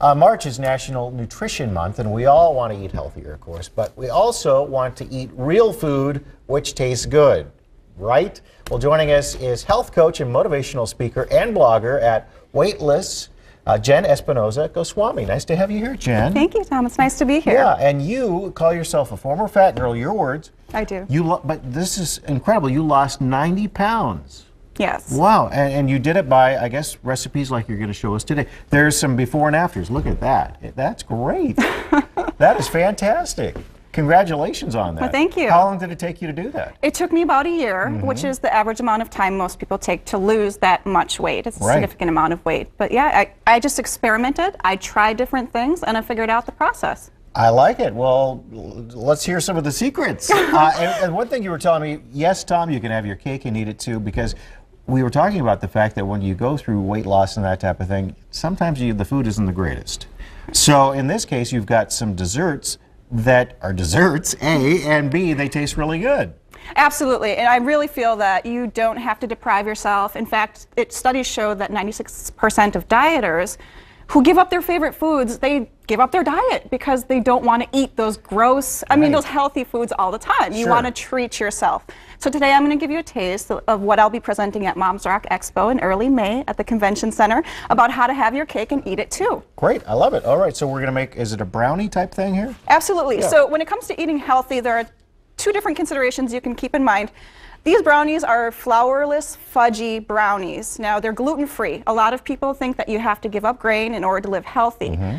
Uh, March is National Nutrition Month, and we all want to eat healthier, of course, but we also want to eat real food which tastes good, right? Well, joining us is health coach and motivational speaker and blogger at Weightless, uh, Jen Espinosa Goswami. Nice to have you here, Jen. Thank you, Tom. It's nice to be here. Yeah, and you call yourself a former fat girl, your words. I do. You, but this is incredible. You lost 90 pounds. Yes. Wow, and, and you did it by, I guess, recipes like you're going to show us today. There's some before and afters. Look at that. That's great. that is fantastic. Congratulations on that. Well, thank you. How long did it take you to do that? It took me about a year, Mm-hmm. which is the average amount of time most people take to lose that much weight. It's a Right. significant amount of weight. But yeah, I, I just experimented. I tried different things and I figured out the process. I like it. Well, let's hear some of the secrets. uh, and, and one thing you were telling me, yes, Tom, you can have your cake and eat it too, because we were talking about the fact that when you go through weight loss and that type of thing, sometimes you, the food isn't the greatest. So in this case, you've got some desserts that are desserts, A, and B, they taste really good. Absolutely, and I really feel that you don't have to deprive yourself. In fact, it, studies show that 96% of dieters who give up their favorite foods, they give up their diet because they don't want to eat those gross, I mean, those healthy foods all the time. You Sure. want to treat yourself. So today I'm going to give you a taste of what I'll be presenting at Moms Rock Expo in early May at the Convention Center about how to have your cake and eat it too. Great, I love it. All right, so we're going to make, is it a brownie type thing here? Absolutely. So when it comes to eating healthy, there are two different considerations you can keep in mind. These brownies are flourless, fudgy brownies. Now, they're gluten free. A lot of people think that you have to give up grain in order to live healthy. Mm-hmm.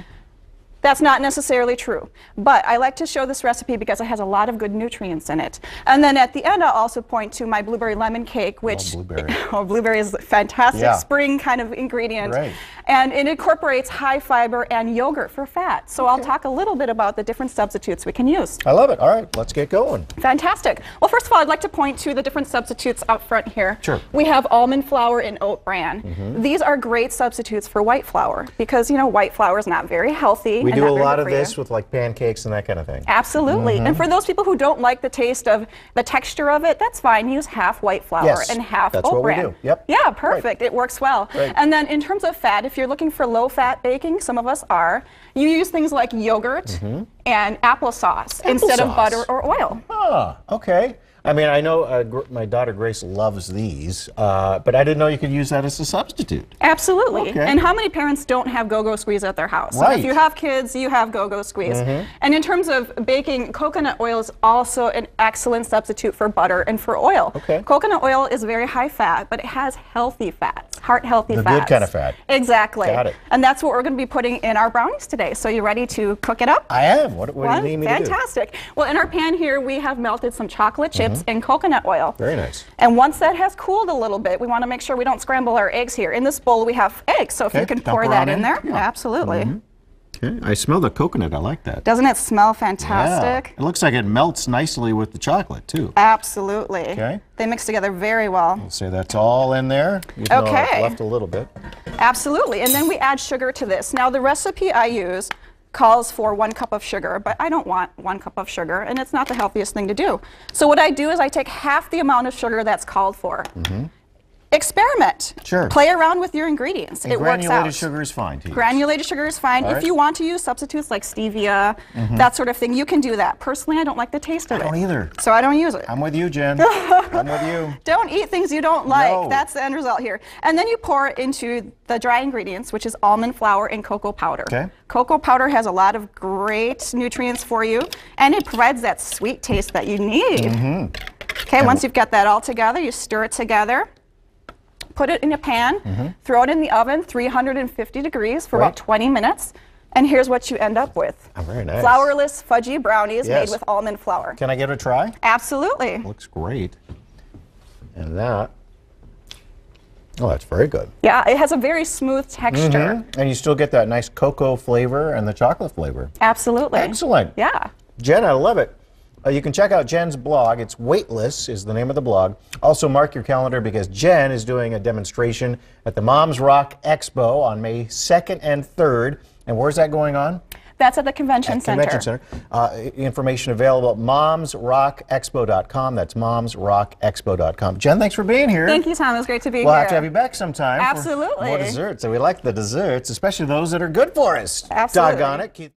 That's not necessarily true. But I like to show this recipe because it has a lot of good nutrients in it. And then at the end, I'll also point to my blueberry lemon cake, which blueberry. oh, blueberry is a fantastic Yeah. spring kind of ingredient. Right. And it incorporates high fiber and yogurt for fat. So I'll talk a little bit about the different substitutes we can use. I love it. All right, let's get going. Fantastic. Well, first of all, I'd like to point to the different substitutes up front here. Sure. We have almond flour and oat bran. Mm-hmm. These are great substitutes for white flour because, you know, white flour is not very healthy. We do a lot of for you. this with like pancakes and that kind of thing. Absolutely. Mm-hmm. And for those people who don't like the taste of the texture of it, that's fine. Use half white flour Yes, and half that's oat what we do. Yep. Yeah, perfect. It works well. Right. And then in terms of fat, if you're looking for low fat baking, some of us are, you use things like yogurt and applesauce instead of Mm-hmm. Butter or oil. Ah, okay. I mean, I know uh, gr- my daughter Grace loves these, uh, but I didn't know you could use that as a substitute. Absolutely. Okay. And how many parents don't have GoGo squeeZ at their house? Right. Mm-hmm. if you have kids, you have GoGo squeeZ. And in terms of baking, coconut oil is also an excellent substitute for butter and for oil. Okay. Coconut oil is very high fat, but it has healthy fats, heart healthy The good kind of fat. Exactly. Got it. And that's what we're going to be putting in our brownies today. So you ready to cook it up? I am. What, what do you need me to do? Mm-hmm. Fantastic. Well, in our pan here, we have melted some chocolate chips and coconut oil. Very nice. And once that has cooled a little bit, we want to make sure we don't scramble our eggs here. In this bowl, we have eggs, so if Okay, you can dump pour that in in. there, Yeah. absolutely. Okay. I smell the coconut. I like that. Doesn't it smell fantastic? Yeah. It looks like it melts nicely with the chocolate too. Absolutely. Okay. They mix together very well. So that's all in there. Even though I've Okay. left a little bit. Absolutely. And then we add sugar to this. Now, the recipe I use calls for one cup of sugar, but I don't want one cup of sugar, and it's not the healthiest thing to do. So what I do is I take half the amount of sugar that's called for. Mm-hmm. Experiment. Sure. Play around with your ingredients. And it works out. granulated sugar is fine. Granulated sugar is fine. All if. You want to use substitutes like stevia, that sort of thing, you can do that. Personally, I don't like the taste of I it. don't either. So I don't use it. I'm with you, Jen. I'm with you. Don't eat things you don't like. No. That's the end result here. And then you pour it into the dry ingredients, which is almond flour and cocoa powder. Okay. Cocoa powder has a lot of great nutrients for you, and it provides that sweet taste that you need. Mm-hmm. Okay, once you've got that all together, you stir it together. Put it in a pan, Mm-hmm. throw it in the oven, 350 degrees for Right. about 20 minutes, and here's what you end up with. Oh, very nice. Flourless fudgy brownies Yes. made with almond flour. Can I give it a try? Absolutely. Looks great. And that. Oh, that's very good. Yeah, it has a very smooth texture. And you still get that nice cocoa flavor and the chocolate flavor. Absolutely. Excellent. Yeah. Jen, I love it. Uh, you can check out Jen's blog. It's Weightless is the name of the blog. Also mark your calendar because Jen is doing a demonstration at the Moms Rock Expo on May 2nd and 3rd. And where's that going on? That's at the convention center. Convention Center. Uh, information available at momsrockexpo.com. That's momsrockexpo.com. Jen, thanks for being here. Thank you, Tom. It was great to be here. We'll have to have you back sometime. for Absolutely. More desserts. So we like the desserts, especially those that are good for us. Absolutely. Doggone it.